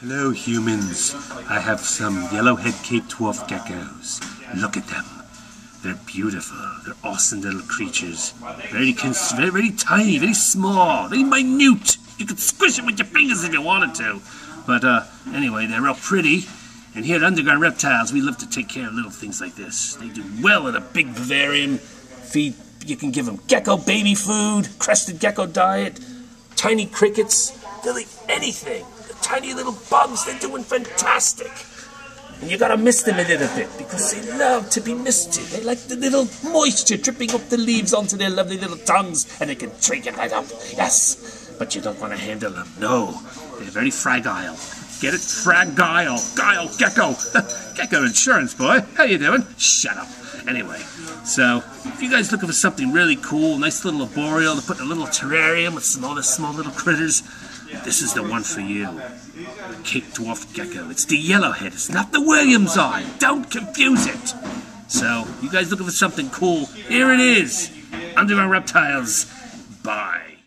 Hello, humans. I have some yellowhead Cape dwarf geckos. Look at them. They're beautiful. They're awesome little creatures. Very, very, very tiny, very small, very minute. You could squish them with your fingers if you wanted to. But uh, anyway, they're real pretty. And here at Underground Reptiles, we love to take care of little things like this. They do well in a big vivarium. Feed. You can give them gecko baby food, crested gecko diet, tiny crickets. They'll eat anything. Tiny little bugs, they're doing fantastic. And you gotta miss them a little bit because they love to be misted. They like the little moisture dripping up the leaves onto their lovely little tongues and they can drink it right up. Yes, but you don't want to handle them. No, they're very fragile. Get it? Fragile. Guile. Gecko. Gecko insurance, boy. How you doing? Shut up. Anyway, so if you guys looking for something really cool, nice little arboreal to put in a little terrarium with some other small little critters, this is the one for you. Cape Dwarf Gecko. It's the yellowhead. It's not the williamsi. Don't confuse it. So, you guys looking for something cool? Here it is. Underground Reptiles. Bye.